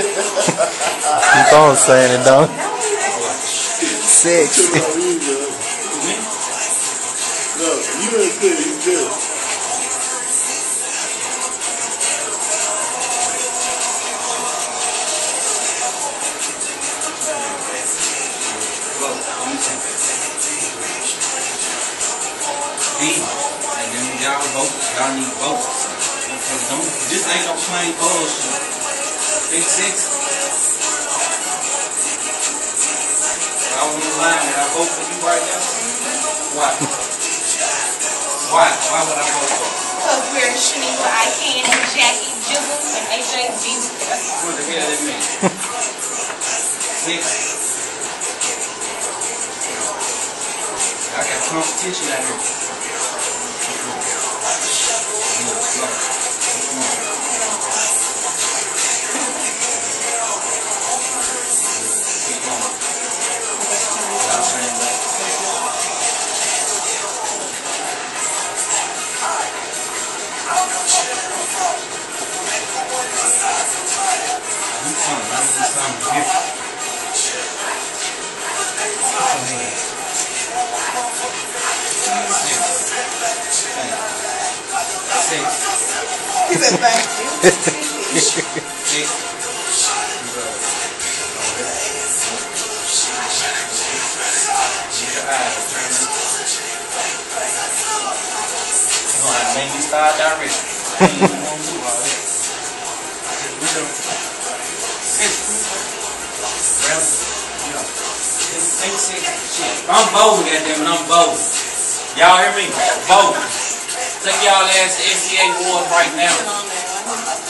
Keep on saying it, don't Six. Look, you ain't good. You good. B, and then y'all vote, y'all need votes. Because don't, this ain't no plain bullshit. Big six. I on the line, would I vote for you right now? Why? Why? Why would I vote for you? Because we're shooting for I Can and Jacqui Jubble and AJ Jesus. What the hell that mean? Six. I got competition out here. Thank you. Make me direction. I'm bold, goddamn it, I'm bold. Y'all hear me? Bold. Take y'all ass to SEA Ward right now.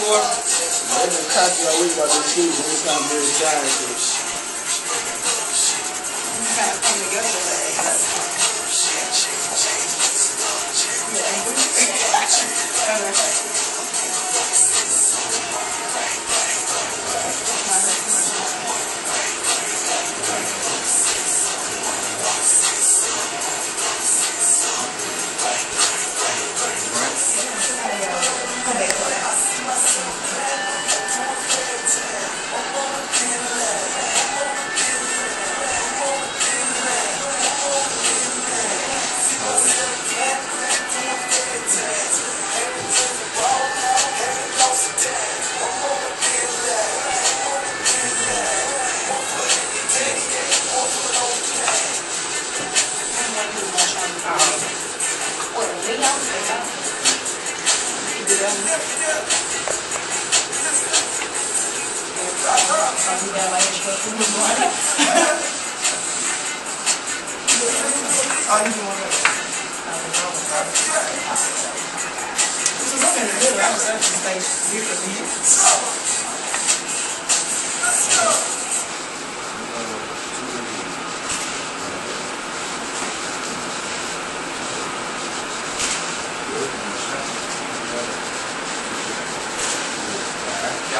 appreciated. What you say, Cor? there's a copy all week about the shoes. and It's not very shy. So. Kind of come together. Oh, you want it? This is up in the middle. I was actually stay differently.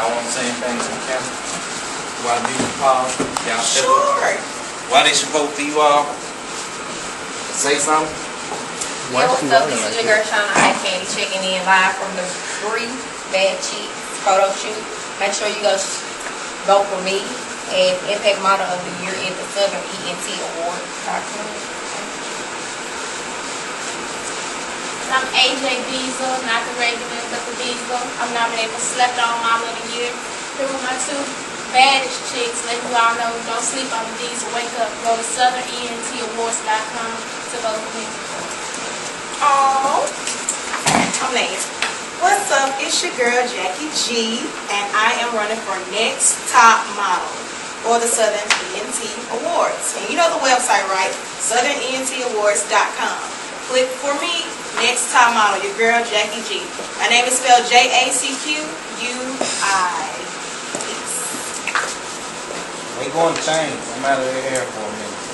Y'all want the same things on camera? While do you pause? Y'all step up. Why they supposed to you all say something? What's up? running This like is your girl Shawna Eye Candy checking in live from the free Bad Chicks photo shoot. Make sure you go vote for me as Impact Model of the Year at the Southern ENT Award. I'm AJ Diesel, not the regular, but the Diesel. I'm nominated for Slept On Model of the Year. Here with my two baddest chicks. Let you all know, don't sleep on the Diesel. Wake up. Go to SouthernENTAwards.com to vote for me. Oh, I'm. What's What's up? It's your girl Jacqui G, and I am running for next top model for the Southern ENT Awards. And you know the website, right? SouthernENTAwards.com. Click for me, next top model, your girl Jacqui G. My name is spelled J A C Q U I. Peace. They going to change. I'm out of hair for a minute.